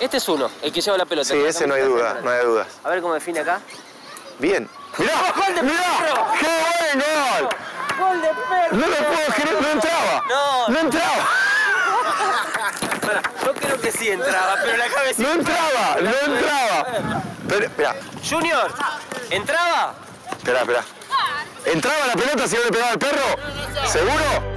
Este es uno, el que lleva la pelota. Sí, ese no hay duda, no hay dudas. A ver cómo define acá. Bien. ¡Mirá! ¡Gol de ¡Mirá! perro! ¡Qué buen gol! ¡Gol de perro! No lo puedo creer, no entraba. No. No entraba. Yo creo que sí entraba, pero la cabeza. No entraba, no entraba. Pero, espera, Junior, ¿entraba? espera, espera. ¿Entraba la pelota si no le pegaba al perro? ¿Seguro?